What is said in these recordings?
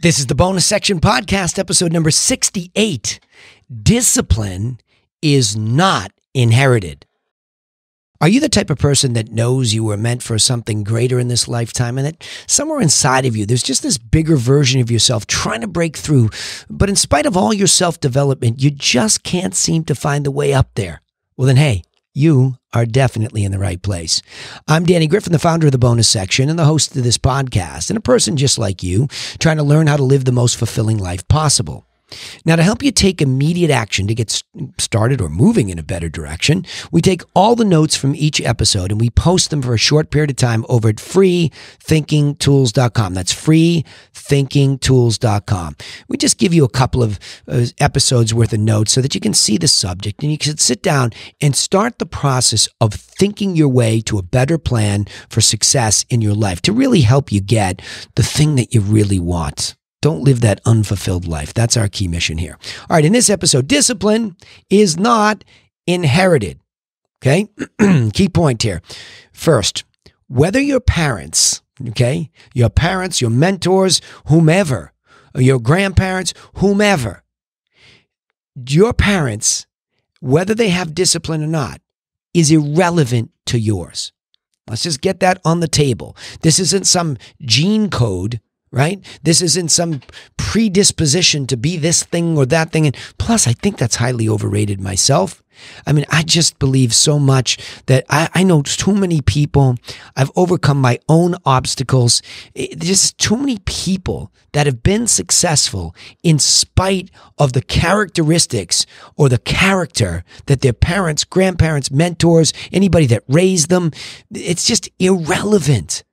This is the bonus section podcast, episode number 68. Discipline is not inherited. Are you the type of person that knows you were meant for something greater in this lifetime and that somewhere inside of you, there's just this bigger version of yourself trying to break through, but in spite of all your self development, you just can't seem to find the way up there? Well, then, hey, you are definitely in the right place. I'm Danny Griffin, the founder of the bonus section and the host of this podcast, and a person just like you trying to learn how to live the most fulfilling life possible. Now, to help you take immediate action to get started or moving in a better direction, we take all the notes from each episode and we post them for a short period of time over at freethinkingtools.com. That's freethinkingtools.com. We just give you a couple of uh, episodes worth of notes so that you can see the subject and you can sit down and start the process of thinking your way to a better plan for success in your life to really help you get the thing that you really want. Don't live that unfulfilled life. That's our key mission here. All right, in this episode, discipline is not inherited. Okay, key point here. First, whether your parents, okay, your parents, your mentors, whomever, your grandparents, whomever, your parents, whether they have discipline or not, is irrelevant to yours. Let's just get that on the table. This isn't some gene code right? This isn't some predisposition to be this thing or that thing. And plus, I think that's highly overrated myself. I mean, I just believe so much that I, I know too many people. I've overcome my own obstacles. There's too many people that have been successful in spite of the characteristics or the character that their parents, grandparents, mentors, anybody that raised them, it's just irrelevant.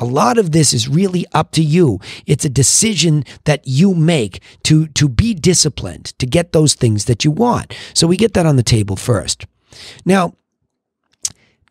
A lot of this is really up to you. It's a decision that you make to, to be disciplined, to get those things that you want. So we get that on the table first. Now,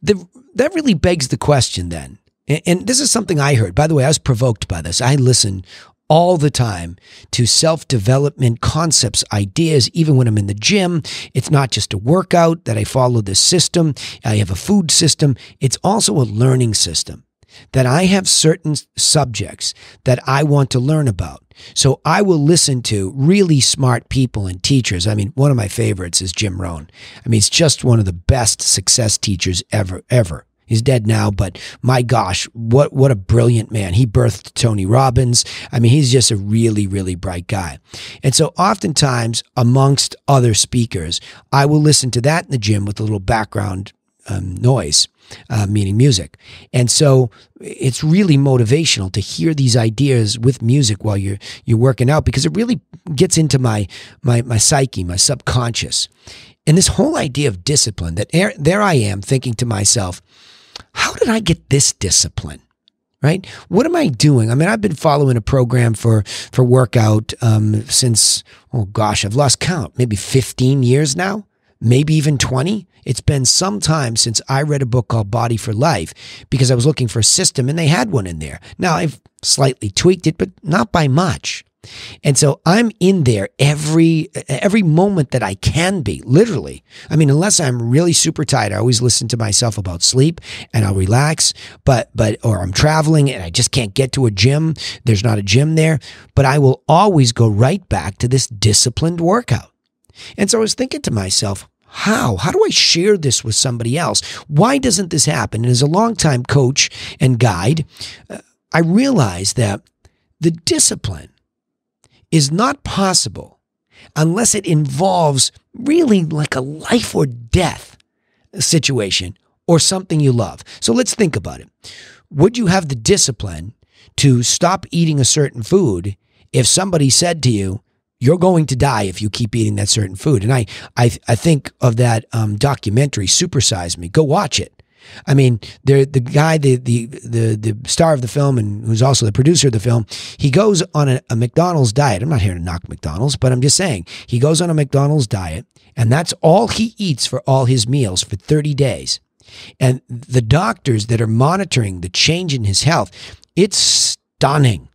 the, that really begs the question then. And, and this is something I heard. By the way, I was provoked by this. I listen all the time to self development concepts, ideas, even when I'm in the gym. It's not just a workout that I follow this system, I have a food system, it's also a learning system that I have certain subjects that I want to learn about. So I will listen to really smart people and teachers. I mean, one of my favorites is Jim Rohn. I mean, he's just one of the best success teachers ever, ever. He's dead now, but my gosh, what what a brilliant man. He birthed Tony Robbins. I mean, he's just a really, really bright guy. And so oftentimes, amongst other speakers, I will listen to that in the gym with a little background um, noise uh, meaning music. And so it's really motivational to hear these ideas with music while you're you're working out because it really gets into my my my psyche, my subconscious. And this whole idea of discipline that there, there I am thinking to myself, how did I get this discipline? Right? What am I doing? I mean, I've been following a program for for workout um, since oh gosh, I've lost count, maybe 15 years now maybe even 20. It's been some time since I read a book called Body for Life because I was looking for a system and they had one in there. Now I've slightly tweaked it, but not by much. And so I'm in there every every moment that I can be, literally. I mean, unless I'm really super tired, I always listen to myself about sleep and I'll relax. But but or I'm traveling and I just can't get to a gym. There's not a gym there, but I will always go right back to this disciplined workout. And so I was thinking to myself, how? How do I share this with somebody else? Why doesn't this happen? And as a longtime coach and guide, uh, I realized that the discipline is not possible unless it involves really like a life or death situation or something you love. So let's think about it. Would you have the discipline to stop eating a certain food if somebody said to you, you're going to die if you keep eating that certain food. And I, I, I think of that um, documentary, Supersize Me. Go watch it. I mean, the the guy, the, the the the star of the film, and who's also the producer of the film, he goes on a, a McDonald's diet. I'm not here to knock McDonald's, but I'm just saying he goes on a McDonald's diet, and that's all he eats for all his meals for 30 days. And the doctors that are monitoring the change in his health, it's stunning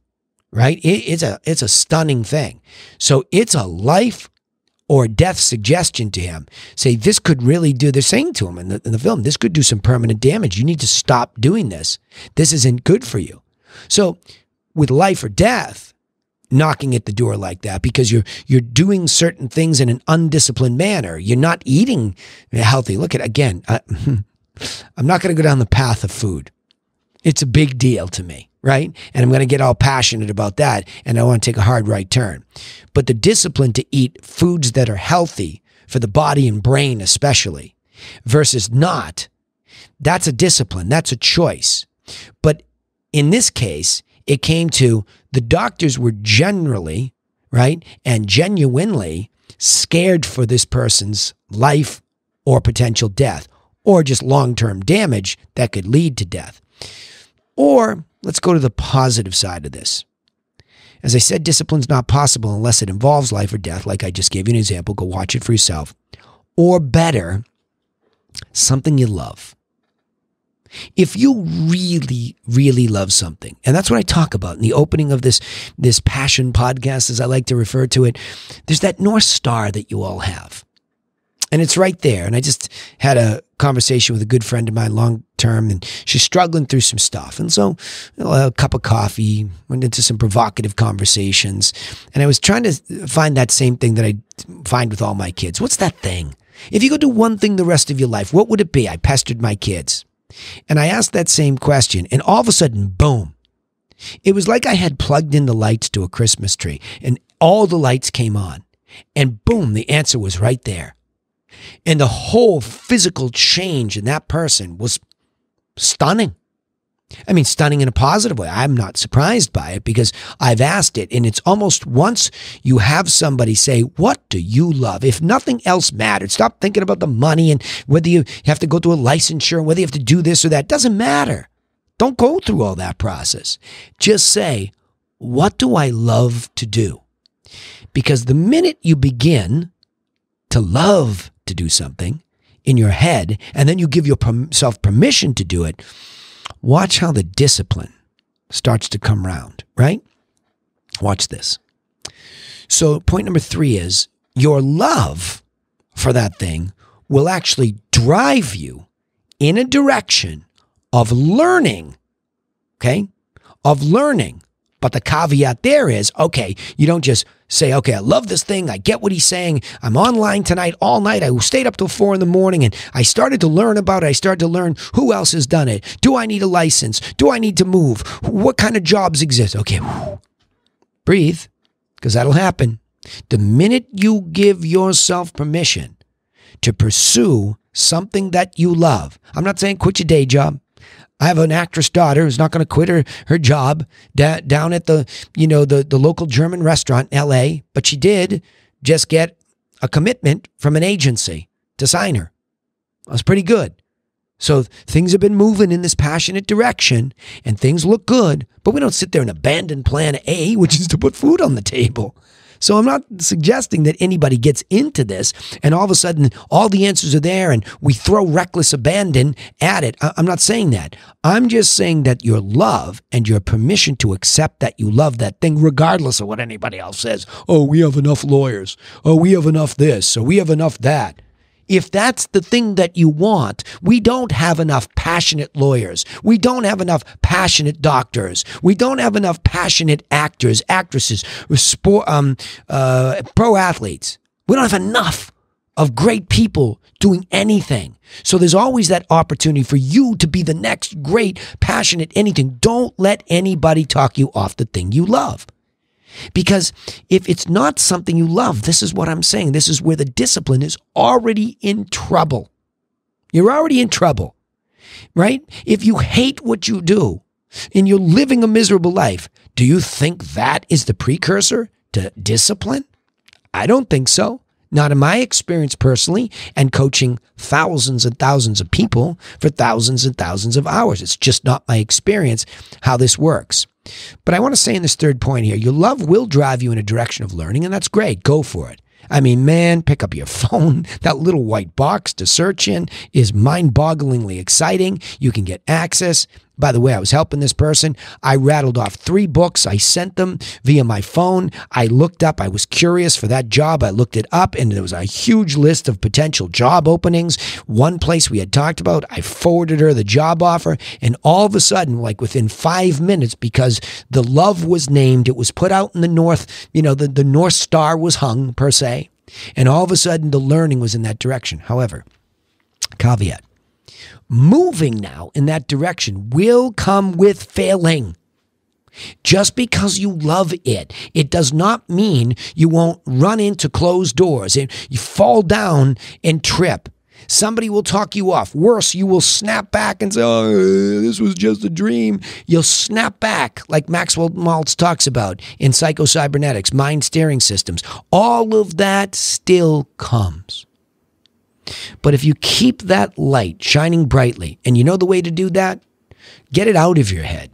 right? It, it's a it's a stunning thing. So it's a life or death suggestion to him. Say this could really do. They're saying to him in the, in the film, this could do some permanent damage. You need to stop doing this. This isn't good for you. So with life or death, knocking at the door like that because you're you're doing certain things in an undisciplined manner. You're not eating healthy. Look at again. I, I'm not going to go down the path of food. It's a big deal to me, right? And I'm going to get all passionate about that and I want to take a hard right turn. But the discipline to eat foods that are healthy for the body and brain especially versus not, that's a discipline. That's a choice. But in this case, it came to the doctors were generally, right, and genuinely scared for this person's life or potential death or just long term damage that could lead to death. Or let's go to the positive side of this. As I said, discipline's not possible unless it involves life or death, like I just gave you an example. Go watch it for yourself. Or better, something you love. If you really, really love something, and that's what I talk about in the opening of this, this passion podcast, as I like to refer to it, there's that North Star that you all have. And it's right there. And I just had a conversation with a good friend of mine long term, and she's struggling through some stuff. And so, you know, a cup of coffee, went into some provocative conversations. And I was trying to find that same thing that I find with all my kids. What's that thing? If you could do one thing the rest of your life, what would it be? I pestered my kids. And I asked that same question, and all of a sudden, boom. It was like I had plugged in the lights to a Christmas tree, and all the lights came on. And boom, the answer was right there. And the whole physical change in that person was stunning. I mean, stunning in a positive way. I'm not surprised by it because I've asked it. And it's almost once you have somebody say, What do you love? If nothing else mattered, stop thinking about the money and whether you have to go through a licensure, whether you have to do this or that. Doesn't matter. Don't go through all that process. Just say, What do I love to do? Because the minute you begin to love to do something in your head, and then you give yourself permission to do it, watch how the discipline starts to come round, right? Watch this. So, point number three is your love for that thing will actually drive you in a direction of learning, okay? Of learning. But the caveat there is okay, you don't just say, okay, I love this thing. I get what he's saying. I'm online tonight all night. I stayed up till four in the morning and I started to learn about it. I started to learn who else has done it. Do I need a license? Do I need to move? What kind of jobs exist? Okay, breathe because that'll happen. The minute you give yourself permission to pursue something that you love, I'm not saying quit your day job. I have an actress daughter who's not going to quit her, her job da- down at the, you know, the, the local German restaurant in LA, but she did just get a commitment from an agency to sign her. That's pretty good. So things have been moving in this passionate direction and things look good, but we don't sit there and abandon plan A, which is to put food on the table. So I'm not suggesting that anybody gets into this and all of a sudden all the answers are there and we throw reckless abandon at it. I'm not saying that. I'm just saying that your love and your permission to accept that you love that thing, regardless of what anybody else says. Oh, we have enough lawyers. Oh, we have enough this. Or we have enough that. If that's the thing that you want, we don't have enough passionate lawyers. We don't have enough passionate doctors. We don't have enough passionate actors, actresses, sport, um, uh, pro athletes. We don't have enough of great people doing anything. So there's always that opportunity for you to be the next great, passionate anything. Don't let anybody talk you off the thing you love. Because if it's not something you love, this is what I'm saying. This is where the discipline is already in trouble. You're already in trouble, right? If you hate what you do and you're living a miserable life, do you think that is the precursor to discipline? I don't think so. Not in my experience personally, and coaching thousands and thousands of people for thousands and thousands of hours. It's just not my experience how this works. But I want to say in this third point here, your love will drive you in a direction of learning, and that's great. Go for it. I mean, man, pick up your phone. That little white box to search in is mind bogglingly exciting. You can get access. By the way, I was helping this person. I rattled off three books. I sent them via my phone. I looked up, I was curious for that job. I looked it up, and there was a huge list of potential job openings. One place we had talked about, I forwarded her the job offer. And all of a sudden, like within five minutes, because the love was named, it was put out in the North, you know, the, the North Star was hung per se. And all of a sudden, the learning was in that direction. However, caveat moving now in that direction will come with failing. Just because you love it, it does not mean you won't run into closed doors and you fall down and trip. Somebody will talk you off. Worse, you will snap back and say, Oh, this was just a dream. You'll snap back, like Maxwell Maltz talks about in psychocybernetics, mind steering systems. All of that still comes. But if you keep that light shining brightly, and you know the way to do that, get it out of your head.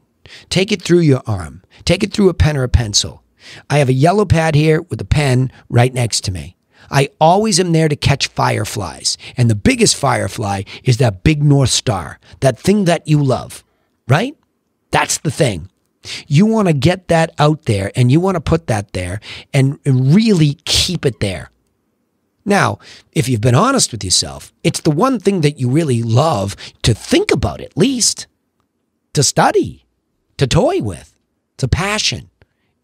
Take it through your arm. Take it through a pen or a pencil. I have a yellow pad here with a pen right next to me. I always am there to catch fireflies. And the biggest firefly is that big North Star, that thing that you love, right? That's the thing. You want to get that out there and you want to put that there and really keep it there. Now, if you've been honest with yourself, it's the one thing that you really love to think about, at least, to study, to toy with. It's a passion,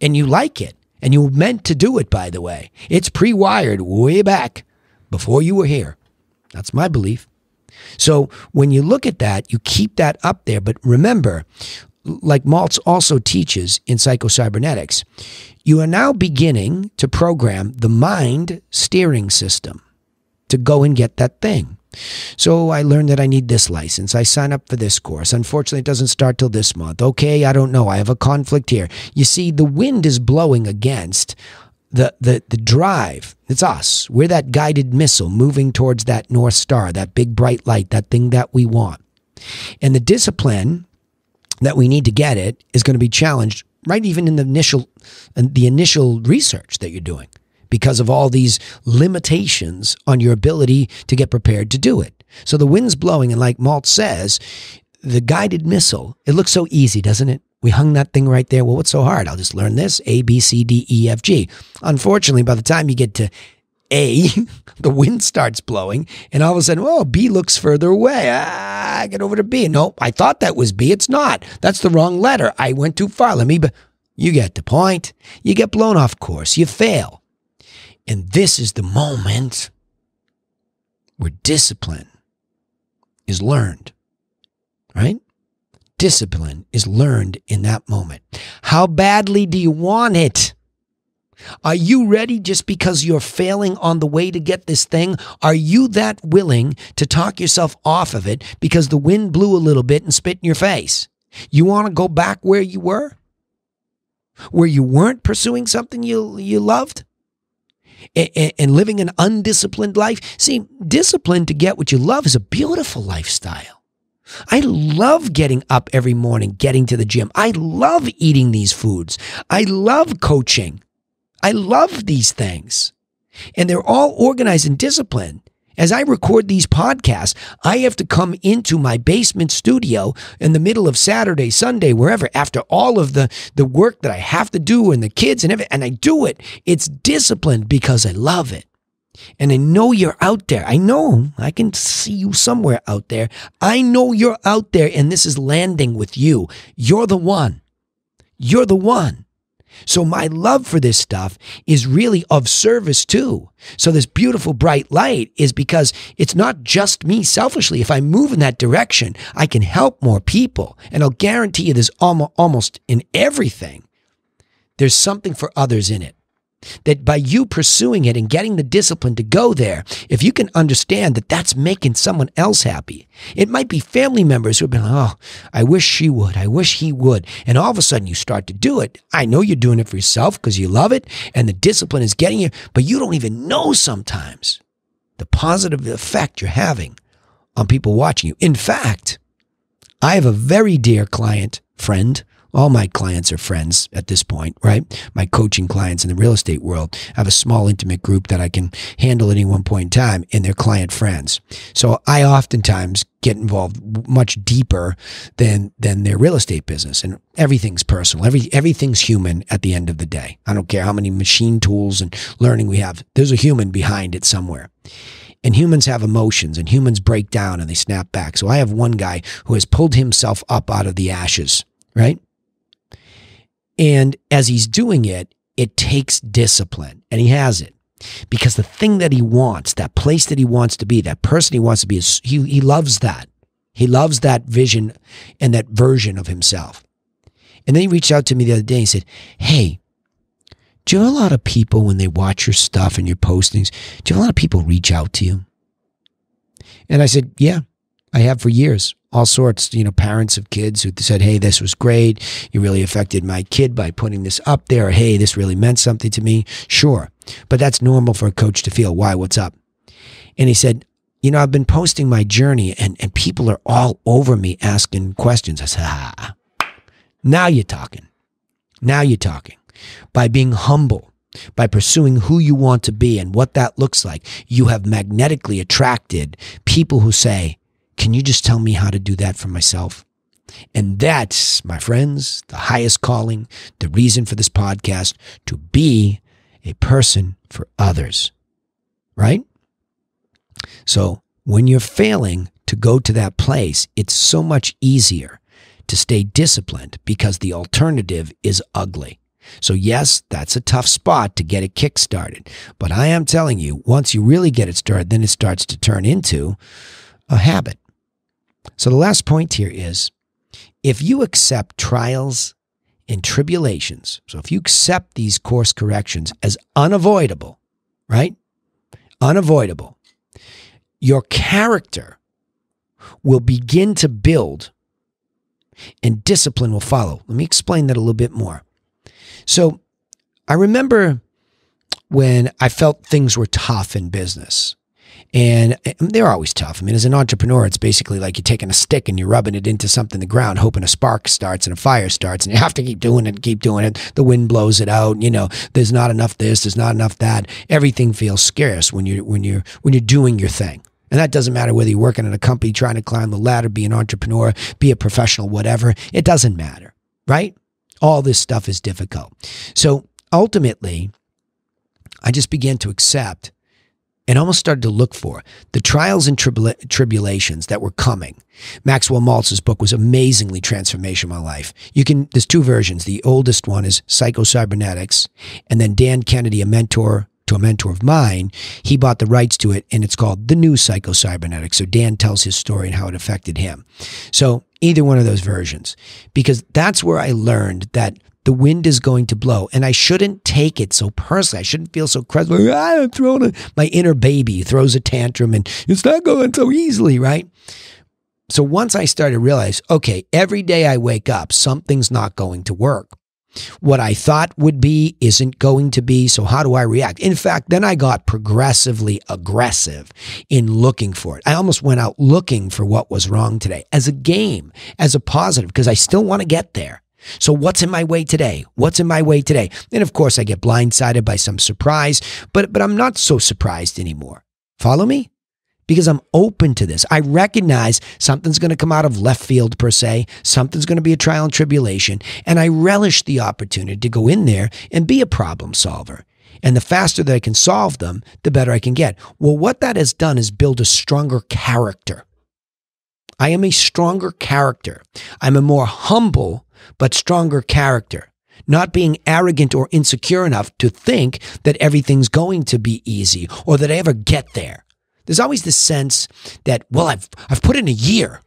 and you like it, and you meant to do it, by the way. It's pre wired way back before you were here. That's my belief. So when you look at that, you keep that up there. But remember, like Maltz also teaches in psychocybernetics, you are now beginning to program the mind steering system to go and get that thing. So I learned that I need this license. I sign up for this course. Unfortunately, it doesn't start till this month. Okay, I don't know. I have a conflict here. You see, the wind is blowing against the, the, the drive. It's us. We're that guided missile moving towards that North Star, that big bright light, that thing that we want. And the discipline that we need to get it is going to be challenged right even in the initial the initial research that you're doing because of all these limitations on your ability to get prepared to do it. So the wind's blowing and like Maltz says, the guided missile, it looks so easy, doesn't it? We hung that thing right there. Well, what's so hard? I'll just learn this A, B, C, D, E, F, G. Unfortunately, by the time you get to A, the wind starts blowing, and all of a sudden, oh, B looks further away. Ah, get over to B. No, I thought that was B. It's not. That's the wrong letter. I went too far. Let me. Be- you get the point. You get blown off course. You fail. And this is the moment where discipline is learned, right? Discipline is learned in that moment. How badly do you want it? Are you ready just because you're failing on the way to get this thing? Are you that willing to talk yourself off of it because the wind blew a little bit and spit in your face? You want to go back where you were? Where you weren't pursuing something you, you loved? And, living an undisciplined life? See, discipline to get what you love is a beautiful lifestyle. I love getting up every morning, getting to the gym. I love eating these foods. I love coaching. I love these things. And they're all organized and disciplined. As I record these podcasts, I have to come into my basement studio in the middle of Saturday, Sunday, wherever, after all of the, the work that I have to do and the kids and everything, and I do it. It's disciplined because I love it. And I know you're out there. I know I can see you somewhere out there. I know you're out there and this is landing with you. You're the one. You're the one. So my love for this stuff is really of service too. So this beautiful bright light is because it's not just me selfishly. If I move in that direction, I can help more people. And I'll guarantee you there's almost in everything, there's something for others in it that by you pursuing it and getting the discipline to go there, if you can understand that that's making someone else happy, it might be family members who have been, like, oh, I wish she would, I wish he would. And all of a sudden you start to do it. I know you're doing it for yourself because you love it and the discipline is getting you, but you don't even know sometimes the positive effect you're having on people watching you. In fact, I have a very dear client, friend, All my clients are friends at this point, right? My coaching clients in the real estate world have a small, intimate group that I can handle at any one point in time, and they're client friends. So I oftentimes get involved much deeper than than their real estate business, and everything's personal. Every everything's human at the end of the day. I don't care how many machine tools and learning we have. There's a human behind it somewhere. And humans have emotions and humans break down and they snap back. So I have one guy who has pulled himself up out of the ashes, right? And as he's doing it, it takes discipline and he has it because the thing that he wants, that place that he wants to be, that person he wants to be, is, he, he loves that. He loves that vision and that version of himself. And then he reached out to me the other day and he said, Hey, do you have a lot of people when they watch your stuff and your postings? Do you have a lot of people reach out to you? And I said, Yeah, I have for years all sorts, you know, parents of kids who said, Hey, this was great. You really affected my kid by putting this up there. Hey, this really meant something to me. Sure. But that's normal for a coach to feel. Why? What's up? And he said, You know, I've been posting my journey and, and people are all over me asking questions. I said, Ah, now you're talking. Now you're talking. By being humble, by pursuing who you want to be and what that looks like, you have magnetically attracted people who say, can you just tell me how to do that for myself? And that's, my friends, the highest calling, the reason for this podcast to be a person for others. Right? So when you're failing to go to that place, it's so much easier to stay disciplined because the alternative is ugly. So, yes, that's a tough spot to get it kick started. But I am telling you, once you really get it started, then it starts to turn into a habit. So the last point here is if you accept trials and tribulations, so if you accept these course corrections as unavoidable, right? Unavoidable, your character will begin to build and discipline will follow. Let me explain that a little bit more. So I remember when I felt things were tough in business. And they're always tough. I mean, as an entrepreneur, it's basically like you're taking a stick and you're rubbing it into something in the ground, hoping a spark starts and a fire starts, and you have to keep doing it, keep doing it. The wind blows it out. You know, there's not enough this, there's not enough that. Everything feels scarce when you're when you're when you're doing your thing. And that doesn't matter whether you're working in a company, trying to climb the ladder, be an entrepreneur, be a professional, whatever. It doesn't matter, right? All this stuff is difficult. So ultimately, I just began to accept and almost started to look for the trials and tribula- tribulations that were coming. Maxwell Maltz's book was amazingly transformational my life. You can, there's two versions. The oldest one is Psycho-Cybernetics, and then Dan Kennedy, a mentor to a mentor of mine, he bought the rights to it, and it's called The New Psycho-Cybernetics. So Dan tells his story and how it affected him. So either one of those versions, because that's where I learned that the wind is going to blow. And I shouldn't take it so personally. I shouldn't feel so credible. Ah, I'm throwing a, my inner baby throws a tantrum and it's not going so easily, right? So once I started to realize, okay, every day I wake up, something's not going to work. What I thought would be isn't going to be. So how do I react? In fact, then I got progressively aggressive in looking for it. I almost went out looking for what was wrong today as a game, as a positive, because I still want to get there. So what's in my way today? What's in my way today? And of course I get blindsided by some surprise, but but I'm not so surprised anymore. Follow me? Because I'm open to this. I recognize something's going to come out of left field per se. Something's going to be a trial and tribulation. And I relish the opportunity to go in there and be a problem solver. And the faster that I can solve them, the better I can get. Well, what that has done is build a stronger character. I am a stronger character. I'm a more humble but stronger character. Not being arrogant or insecure enough to think that everything's going to be easy or that I ever get there. There's always this sense that, well, I've, I've put in a year.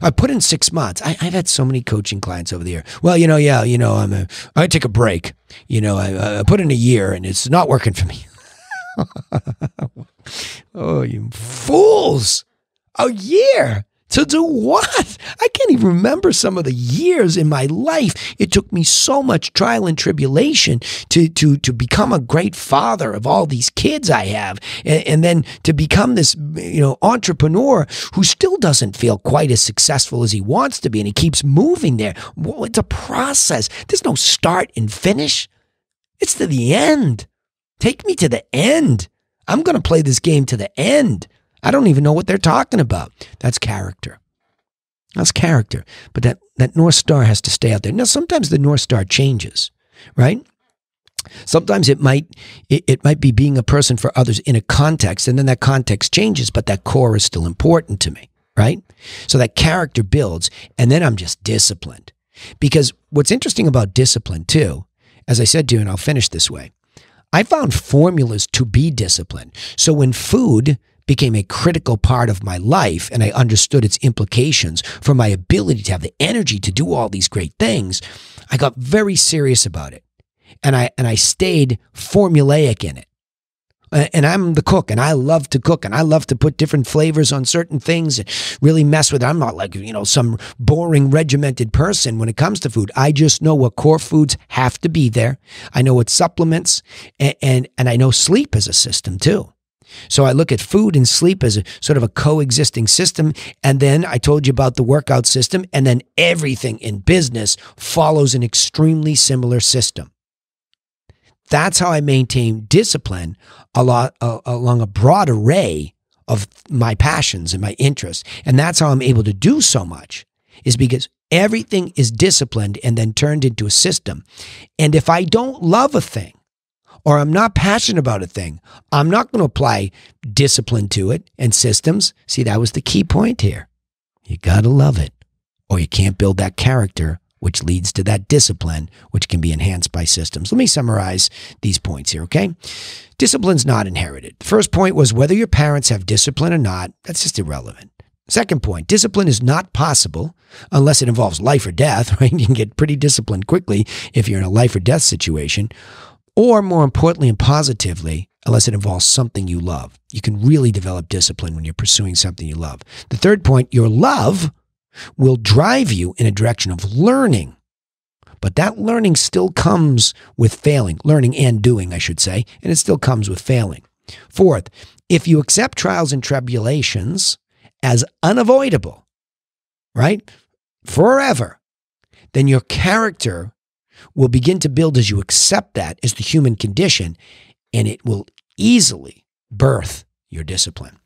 I put in six months. I, have had so many coaching clients over the year. Well, you know, yeah, you know, I'm a, I take a break. You know, I, I put in a year and it's not working for me. oh, you fools! A year. To do what? I can't even remember some of the years in my life. It took me so much trial and tribulation to to to become a great father of all these kids I have, and, and then to become this you know entrepreneur who still doesn't feel quite as successful as he wants to be, and he keeps moving there. Well, it's a process. There's no start and finish. It's to the end. Take me to the end. I'm going to play this game to the end. I don't even know what they're talking about. That's character. That's character. But that, that North Star has to stay out there. Now, sometimes the North Star changes, right? Sometimes it might it, it might be being a person for others in a context, and then that context changes, but that core is still important to me, right? So that character builds, and then I'm just disciplined. Because what's interesting about discipline too, as I said to you, and I'll finish this way, I found formulas to be disciplined. So when food became a critical part of my life and I understood its implications for my ability to have the energy to do all these great things, I got very serious about it. And I and I stayed formulaic in it. And I'm the cook and I love to cook and I love to put different flavors on certain things and really mess with it. I'm not like, you know, some boring regimented person when it comes to food. I just know what core foods have to be there. I know what supplements and, and, and I know sleep as a system too. So I look at food and sleep as a sort of a coexisting system. And then I told you about the workout system. And then everything in business follows an extremely similar system. That's how I maintain discipline a lot, along a broad array of my passions and my interests. And that's how I'm able to do so much is because everything is disciplined and then turned into a system. And if I don't love a thing, or I'm not passionate about a thing, I'm not going to apply discipline to it and systems. See, that was the key point here. You got to love it, or you can't build that character, which leads to that discipline, which can be enhanced by systems. Let me summarize these points here, okay? Discipline's not inherited. The first point was whether your parents have discipline or not, that's just irrelevant. Second point, discipline is not possible unless it involves life or death, right? You can get pretty disciplined quickly if you're in a life or death situation or more importantly and positively, unless it involves something you love. You can really develop discipline when you're pursuing something you love. The third point, your love will drive you in a direction of learning. But that learning still comes with failing, learning and doing, I should say, and it still comes with failing. Fourth, if you accept trials and tribulations as unavoidable, right, forever, then your character will begin to build as you accept that as the human condition, and it will easily birth your discipline.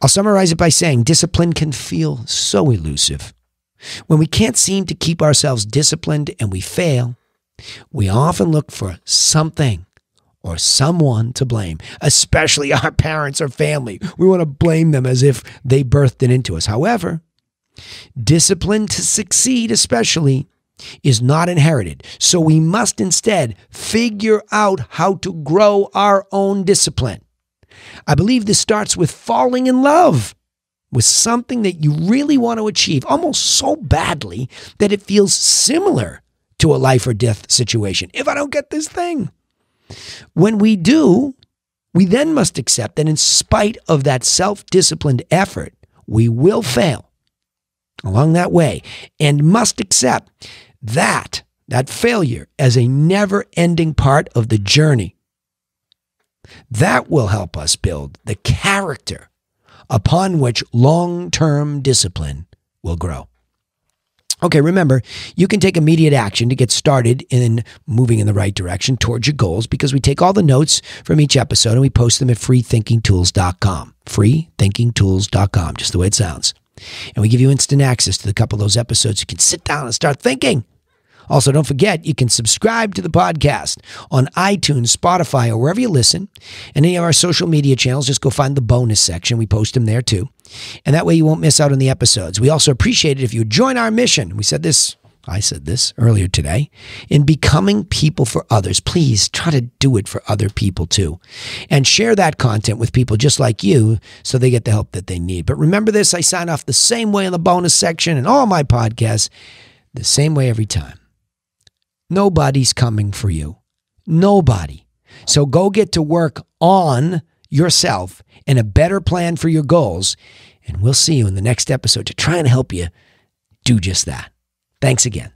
I'll summarize it by saying discipline can feel so elusive. When we can't seem to keep ourselves disciplined and we fail, we often look for something or someone to blame, especially our parents or family. We want to blame them as if they birthed it into us. However, discipline to succeed, especially, is not inherited. So we must instead figure out how to grow our own discipline. I believe this starts with falling in love with something that you really want to achieve almost so badly that it feels similar to a life or death situation. If I don't get this thing, when we do, we then must accept that in spite of that self disciplined effort, we will fail along that way and must accept that, that failure as a never ending part of the journey. That will help us build the character upon which long term discipline will grow. Okay, remember, you can take immediate action to get started in moving in the right direction towards your goals because we take all the notes from each episode and we post them at freethinkingtools.com. Freethinkingtools.com, just the way it sounds. And we give you instant access to a couple of those episodes. You can sit down and start thinking. Also, don't forget you can subscribe to the podcast on iTunes, Spotify, or wherever you listen. And any of our social media channels, just go find the bonus section. We post them there too. And that way you won't miss out on the episodes. We also appreciate it if you join our mission. We said this, I said this earlier today, in becoming people for others. Please try to do it for other people too. And share that content with people just like you so they get the help that they need. But remember this I sign off the same way in the bonus section and all my podcasts, the same way every time. Nobody's coming for you. Nobody. So go get to work on yourself and a better plan for your goals. And we'll see you in the next episode to try and help you do just that. Thanks again.